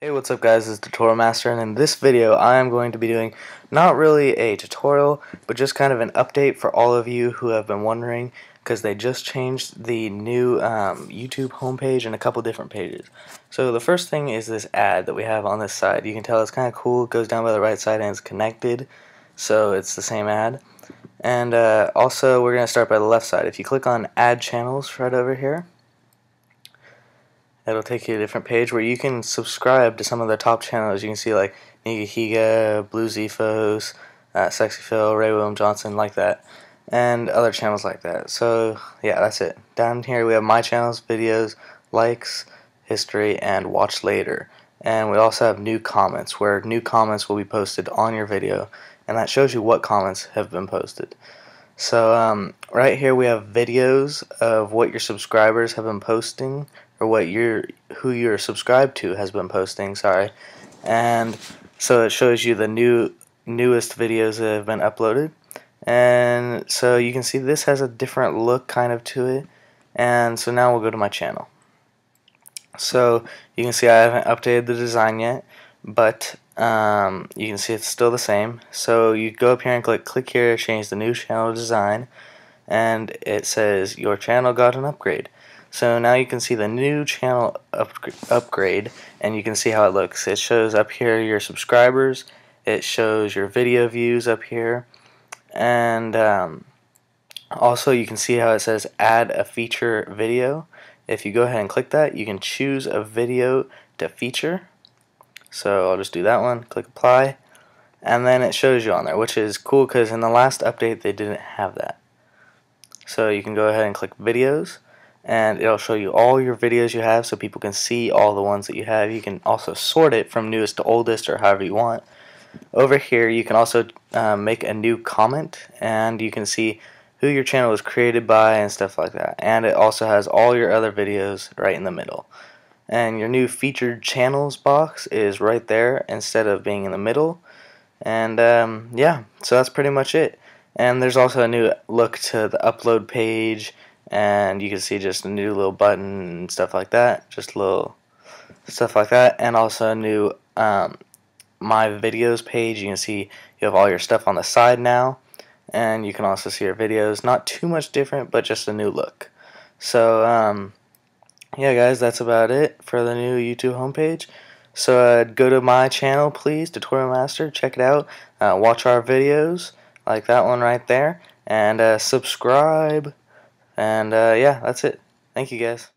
Hey what's up guys, it's Tutorial Master and in this video I am going to be doing not really a tutorial but just kind of an update for all of you who have been wondering because they just changed the new um, YouTube homepage and a couple different pages. So the first thing is this ad that we have on this side. You can tell it's kind of cool, it goes down by the right side and it's connected so it's the same ad. And uh, also we're going to start by the left side. If you click on add channels right over here it'll take you to a different page where you can subscribe to some of the top channels. You can see like Nigahiga, BlueXephos, uh, SxePhil, Ray William Johnson, like that, and other channels like that. So yeah, that's it. Down here we have my channels, videos, likes, history, and watch later. And we also have new comments, where new comments will be posted on your video, and that shows you what comments have been posted. So um, right here we have videos of what your subscribers have been posting or what your who you're subscribed to has been posting sorry. And so it shows you the new newest videos that have been uploaded. And so you can see this has a different look kind of to it. And so now we'll go to my channel. So you can see I haven't updated the design yet but um, you can see it's still the same. So you go up here and click click here change the new channel design. And it says your channel got an upgrade so now you can see the new channel up upgrade and you can see how it looks. It shows up here your subscribers, it shows your video views up here, and um, also you can see how it says add a feature video. If you go ahead and click that, you can choose a video to feature. So I'll just do that one, click apply, and then it shows you on there, which is cool because in the last update they didn't have that. So you can go ahead and click videos and it'll show you all your videos you have so people can see all the ones that you have. You can also sort it from newest to oldest or however you want. Over here you can also um, make a new comment and you can see who your channel was created by and stuff like that. And it also has all your other videos right in the middle. And your new featured channels box is right there instead of being in the middle. And um, yeah, so that's pretty much it. And there's also a new look to the upload page and you can see just a new little button and stuff like that just little stuff like that. And also a new um, my videos page. You can see you have all your stuff on the side now. And you can also see your videos. Not too much different but just a new look. So um, yeah guys that's about it for the new YouTube homepage. So uh, go to my channel please tutorial master. Check it out. Uh, watch our videos like that one right there. And uh, subscribe and uh, yeah, that's it. Thank you guys.